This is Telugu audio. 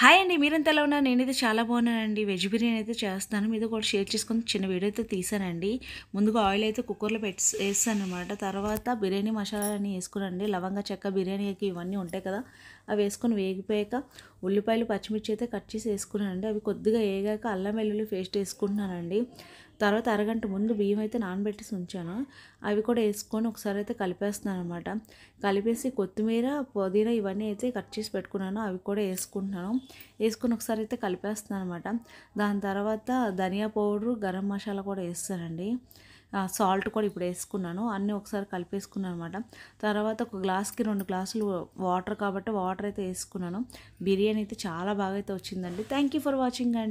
హాయ్ అండి మీరంతా ఎలా ఉన్నారు? నేనైతే చాలా బాగున్నానండి. వెజ్ బిర్యానీ అయితే చేస్తాను. మీతో కూడా షేర్ చేసుకుని చిన్న వీడియో అయితే తీసానండి. ముందుగా ఆయిల్ అయితే కుక్కర్లో పెట్టి వేస్తాను అనమాట తర్వాత బిర్యానీ మసాలాని వేసుకునండి. లవంగ చెక్క బిర్యానీకి ఇవన్నీ ఉంటాయి కదా అవి వేసుకొని వేగిపోయాక ఉల్లిపాయలు పచ్చిమిర్చి అయితే కట్ చేసి వేసుకున్నానండి. అవి కొద్దిగా వేగాక అల్లం వెల్లుల్లి పేస్ట్ వేసుకుంటున్నానండి. తర్వాత అరగంట ముందు బియ్యం అయితే నానబెట్టేసి ఉంచాను. అవి కూడా వేసుకొని ఒకసారి అయితే కలిపేస్తున్నాను అనమాట కలిపేసి కొత్తిమీర పుదీనా ఇవన్నీ అయితే కట్ చేసి పెట్టుకున్నాను. అవి కూడా వేసుకుంటున్నాను. వేసుకొని ఒకసారి అయితే కలిపేస్తున్నాను అనమాట దాని తర్వాత ధనియా పౌడరు గరం మసాలా కూడా వేస్తానండి. సాల్ట్ కూడా ఇప్పుడు వేసుకున్నాను. అన్నీ ఒకసారి కలిపేసుకున్నాను అనమాట తర్వాత ఒక గ్లాస్కి రెండు గ్లాసులు వాటర్ కాబట్టి వాటర్ అయితే వేసుకున్నాను. బిర్యానీ అయితే చాలా బాగా అయితే వచ్చిందండి. థ్యాంక్ యూ ఫర్ వాచింగ్ అండి.